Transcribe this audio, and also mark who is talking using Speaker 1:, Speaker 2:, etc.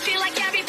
Speaker 1: feel like every